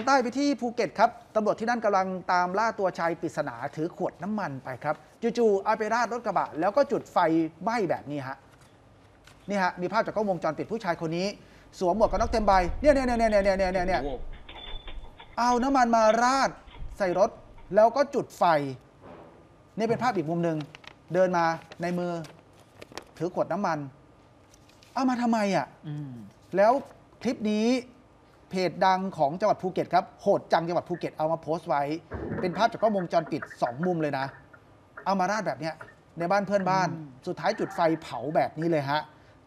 งใต้ไปที่ภูเก็ตครับตำรวจที่นั่นกำลังตามล่าตัวชายปริศนาถือขวดน้ำมันไปครับจู่ๆเอาไปราดรถกระบะ แล้วก็จุดไฟไหม้แบบนี้ฮะนี่ฮะมีภาพจากกล้องวงจรปิดผู้ชายคนนี้ สวมหมวกกันน็อกเต็มใบเนี่ยเนี่ยเนี่ยเนี่ยเนี่ยเนี่ยเนี่ยเนี่ยโอ้โหเอาน้ำมันมาราดใส่รถ แล้วก็จุดไฟ นี่เป็นภาพอีกมุมหนึ่งเดินมาในมือ ถือขวดน้ำมัน เอามาทำไมอะอืมแล้วคลิปนี้ เพจดังของจังหวัดภูเก็ตครับโหดจังจังหวัดภูเก็ตเอามาโพสต์ไว้ เป็นภาพจากกล้องวงจรปิด 2 มุมเลยนะ เอามาราดแบบเนี้ยในบ้านเพื่อนบ้าน สุดท้ายจุดไฟเผาแบบนี้เลยฮะ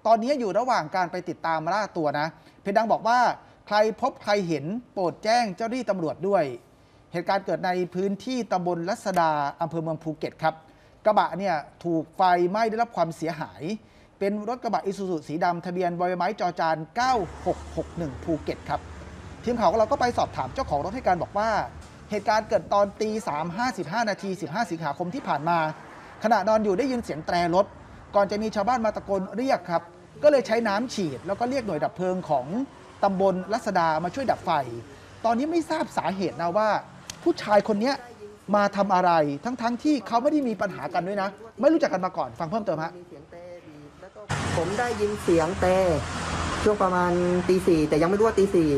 ตอนนี้อยู่ระหว่างการไปติดตามล่าตัวนะ เพจดังบอกว่าใครพบใครเห็นโปรดแจ้งเจ้าหน้าที่ตำรวจด้วย เหตุการณ์เกิดในพื้นที่ตำบลรัษฎาอำเภอเมืองภูเก็ตครับ กระบะเนี่ยถูกไฟไหม้ได้รับความเสียหาย เป็นรถกระบะอิซูซุสีดำทะเบียนบอยไม้จอจาน 9661 ภูเก็ตครับ ทีมข่าวของเราก็ไปสอบถามเจ้าของรถให้การบอกว่า เหตุการณ์เกิดตอนตี 3 55 นาที 15 สิงหาคมที่ผ่านมา ขณะนอนอยู่ได้ยินเสียงแตรรถ ก่อนจะมีชาวบ้านมาตะโกนเรียกครับ ก็เลยใช้น้ำฉีด แล้วก็เรียกหน่วยดับเพลิงของตำบลรัศดามาช่วยดับไฟ ตอนนี้ไม่ทราบสาเหตุนะว่า ผู้ชายคนนี้มาทำอะไรทั้งๆที่เขาไม่ได้มีปัญหากันด้วยนะ ไม่รู้จักกันมาก่อนฟังเพิ่มเติมฮะ ผมได้ยินเสียงเตะช่วงประมาณตีสี่แต่ยังไม่รู้ว่าตีสี่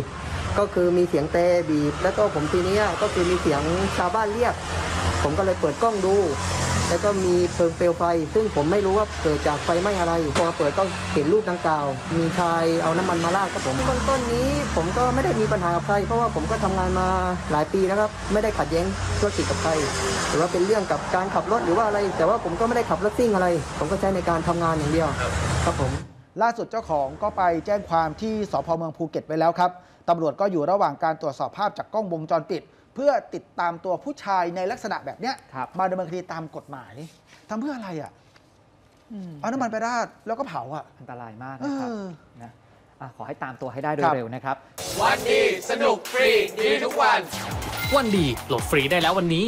ก็คือมีเสียงเตะบีบแล้วก็ผมทีนี้ก็คือมีเสียงชาวบ้านเรียก ผมก็เลยเปิดกล้องดู แล้วก็มีเพลิงเปลวไฟ ซึ่งผมไม่รู้ว่าเกิดจากไฟไหม้อะไรพอเปิดก็เห็นรูปดังกล่าว มีชายเอาน้ำมันมาราดครับผมเบื้องต้นนี้ ผมก็ไม่ได้มีปัญหากับใคร เพราะว่าผมก็ทำงานมาหลายปีนะครับ ไม่ได้ขัดแย้งธุรกิจกับใครหรือว่าเป็นเรื่องกับการขับรถหรือว่าอะไร แต่ว่าผมก็ไม่ได้ขับรถซิ่งอะไร ผมก็ใช้ในการทำงานอย่างเดียวครับผมล่าสุดเจ้าของก็ไปแจ้งความที่สพเมืองภูเก็ตไว้แล้วครับตำรวจก็อยู่ระหว่างการตรวจสอบภาพจากกล้องวงจรปิด เพื่อติดตามตัวผู้ชายในลักษณะแบบเนี้ยครับมาดำเนินคดีตามกฎหมายทำเพื่ออะไรอะอืมเอาน้ำมันไปราดแล้วก็เผาอะอันตรายมากนะครับเออนะอะขอให้ตามตัวให้ได้โดคยรับเร็วนะครับ วันดีสนุกฟรีดีทุกวัน วันดีโหลดฟรีได้แล้ววันนี้